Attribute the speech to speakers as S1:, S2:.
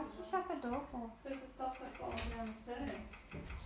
S1: Why'd you shut the door for?
S2: Because the stuff's like falling down the stairs.